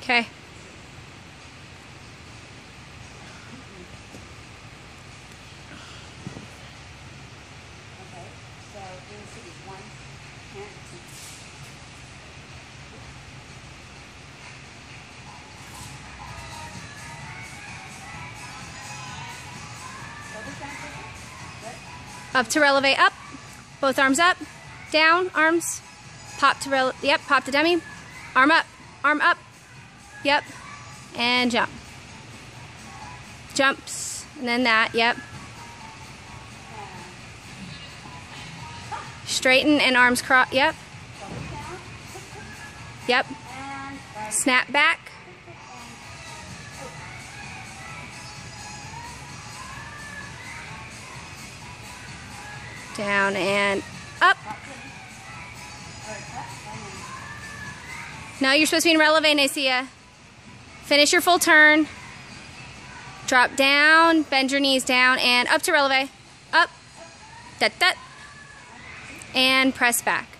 Okay. Okay, so in cities one, parent, Up to releve, up. Both arms up. Down, arms. Pop to rel, yep, pop to dummy. Arm up, arm up. Yep. And jump. Jumps, and then that, yep. Straighten and arms cross, yep. Yep. Snap back. Down and up. Now you're supposed to be in releve, Necia. Finish your full turn. Drop down, bend your knees down, and up to releve. Up. Dat, dat. And press back.